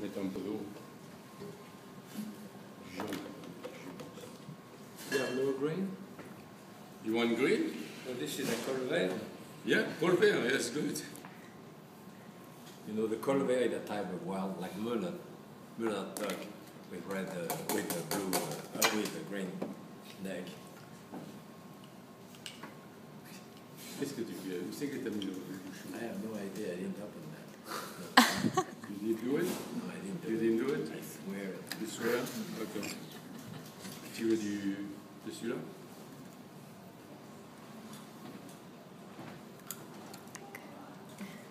Mettre un peu d'eau. Jaune. You have no green? You want green? So this is a colvert. Yeah, Colvert, yes, good. You know, the colvert is a type of wild, like mallard, mallard duck with red, uh, with blue, uh, uh, with a green neck. Qu'est-ce que tu fais Où c'est que tu as mis le, I have no idea. I didn't open that. Didn't do it No, I didn't do You it. didn't do it I swear. Tu swear D'accord. Tu veux du, de celui-là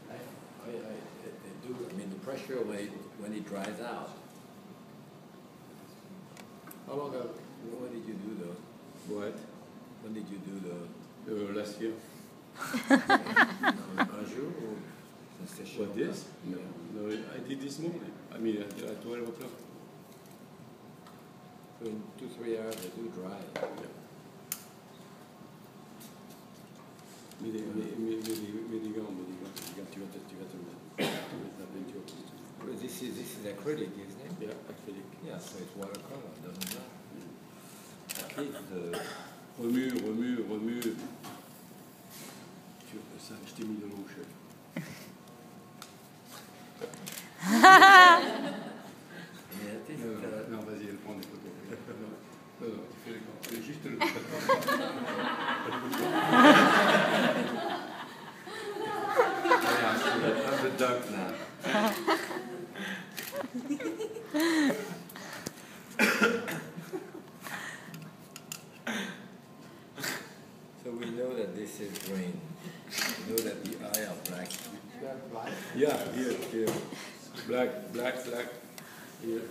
I, I, I, do. I mean, the pressure when it, when it dries out. How long ago? When did you do the? What When did you do the? euh, Last year. What this? No, no, I did this morning. I mean, at, at 12 o'clock. So in two three hours they do dry. Yeah. La peinture partout. Well, this is this is acrylic, isn't it? Yeah, acrylic. Yeah, so it's watercolor. Doesn't the Remue, remue, remue. Tu veux ça, je t'ai mis de l'eau, chef. yeah, I think, Non, uh, non, vas-y, elle prend des photos. Non, non, non, tu fais les gants. C'est juste le. yeah, I see that. I'm the duck now. so we know that this is green. We know that the eye are black. Yeah, here, here. Black, black, black. Here.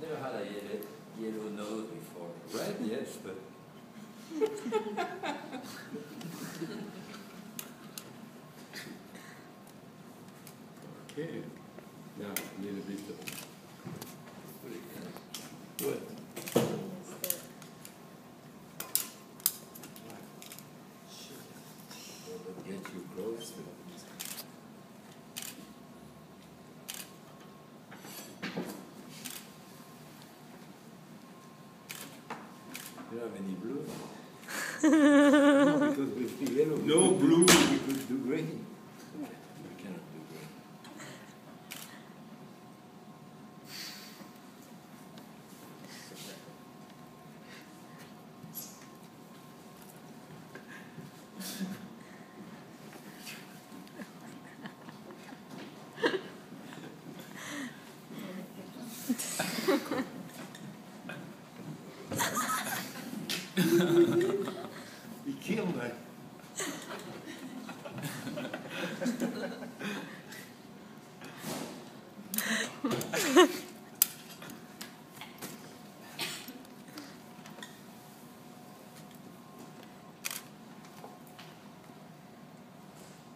Never had a yellow, yellow nose before. Red, yes, but Okay. justement. Ouais. no blue, we could do green. He killed me.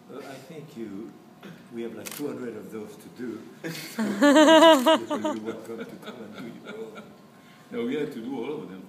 Well, I think you, we have like 200 of those to do. So you're welcome to come and do your own. No, we had to do all of them.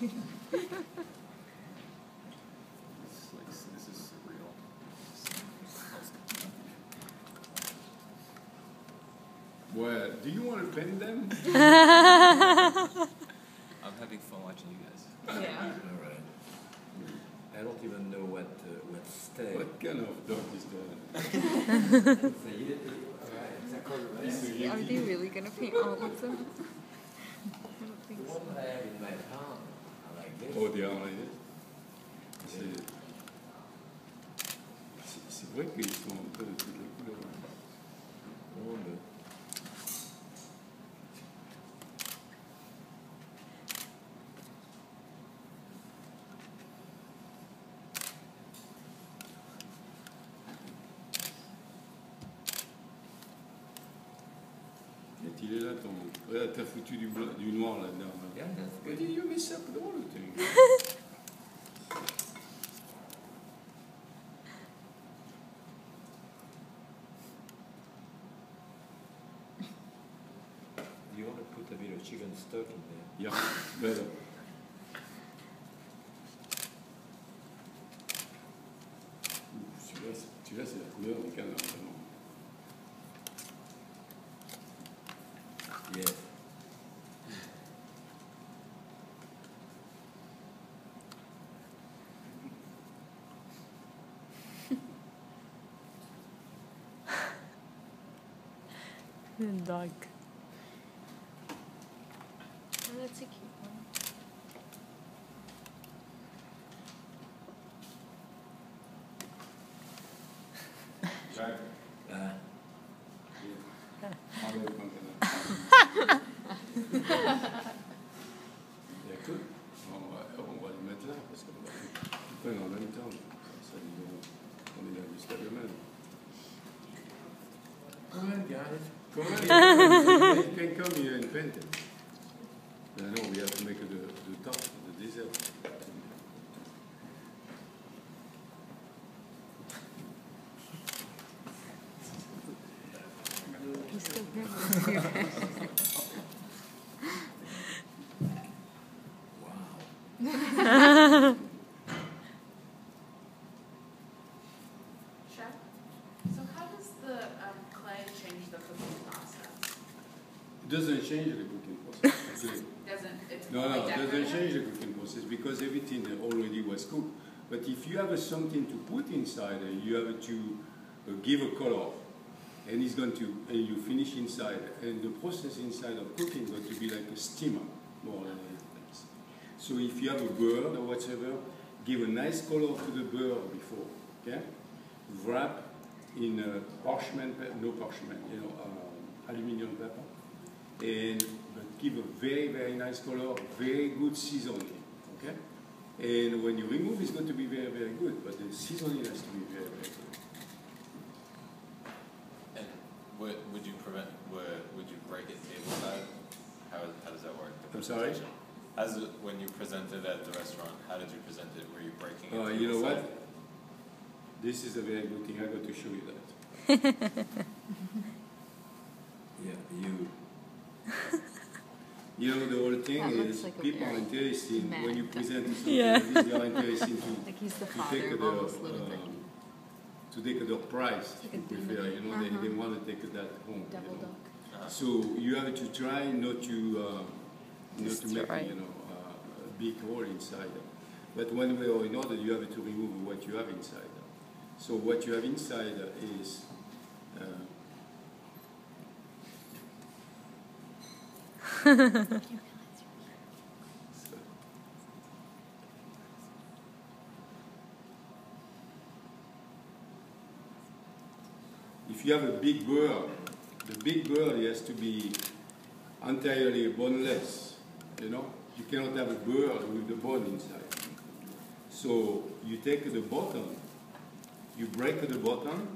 this is surreal. Well, do you want to pen them? I'm having fun watching you guys. Yeah. All right. I don't even know what uh, what stay. What kind of dog is that? It's a Yeti. All right. It's a color. It's a Are they really gonna paint all of them? I don't think The so. 어디 c'est vrai qu'ils sont un peu de t'as foutu du, noir là-dedans. did you mess up the whole thing? You want to put a bit of chicken stock in there? Yeah, better. Ouh, Celui-là, c'est- celui-là, c'est la couleur du canard. vraiment. Yes. Dog. Oh, that's a cute one. Jack, come on. You can come here and paint it. No, we have to make the, the top, the desert. He's still. Wow. Chef, so how does the um, clay change the cooking process? It doesn't change the cooking process. actually. Doesn't, it's No, no, it doesn't change the cooking process because everything already was cooked. But if you have uh, something to put inside, uh, you have to uh, give a color, and it's going to, and you finish inside, and the process inside of cooking is going to be like a steamer more than anything else. So if you have a bird or whatever, give a nice color to the bird before, okay? Wrap in uh, parchment, pa- no parchment, you know, um, aluminium paper, and but give a very very nice color, very good seasoning, okay? And when you remove, it's going to be very very good, but the seasoning has to be very very good. And would, would you prevent, would, would you break it table side? How, how does that work? I'm sorry? As, when you presented at the restaurant, how did you present it? Were you breaking it Uh, you know tableside? what? This is a very good thing. I got to show you that. Yeah, you. You know, the whole thing That looks is like people are interested mad when you present something Yeah. like this, they are interested to Like he's the to father take of the, all little um, to take the price, Like a if you prefer, you know, they, they Uh-huh. want to take that home. you know. duck. Uh-huh. So you have to try not to, uh, not to make, Destroy. you know, uh, a big hole inside. But one way or another, you have to remove what you have inside. So what you have inside is, uh, so- if you have a big bird, the big bird has to be entirely boneless. You know, you cannot have a bird with the bone inside. So you take the bottom, you break the bottom,